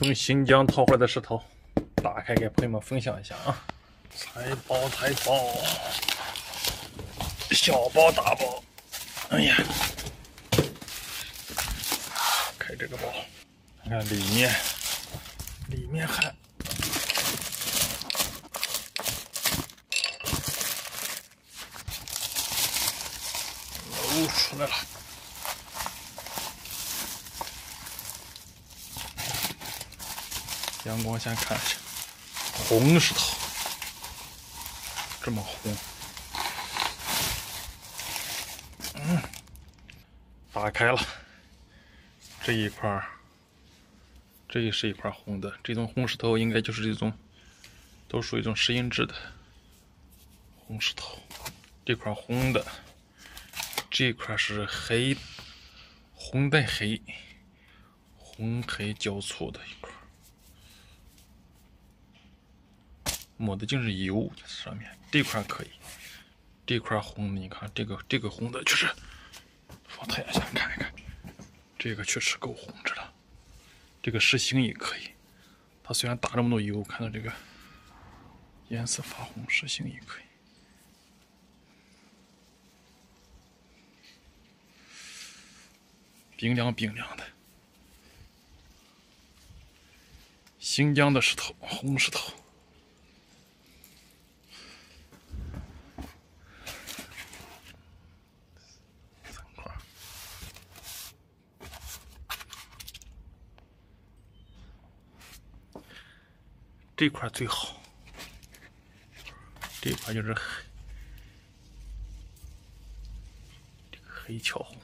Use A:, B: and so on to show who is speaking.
A: 从新疆淘回来的石头，打开给朋友们分享一下啊！财宝，财宝，小包大包，哎呀，开这个包，看看里面，里面还哦出来了。阳光下看一下，红石头，这么红。嗯，打开了，这一块，这也是一块红的。这种红石头应该就是这种，都属于一种石英质的红石头。这块红的，这块是黑，红带黑，红黑交错的一块。抹的尽是油，上面这块可以，这块红的，你看这个这个红的，就是放太阳下看一看，这个确实够红着了。这个石星也可以，它虽然打这么多油，看到这个颜色发红，石星也可以，冰凉冰凉的，新疆的石头，红石头。这块最好，这块就是黑，黑巧红。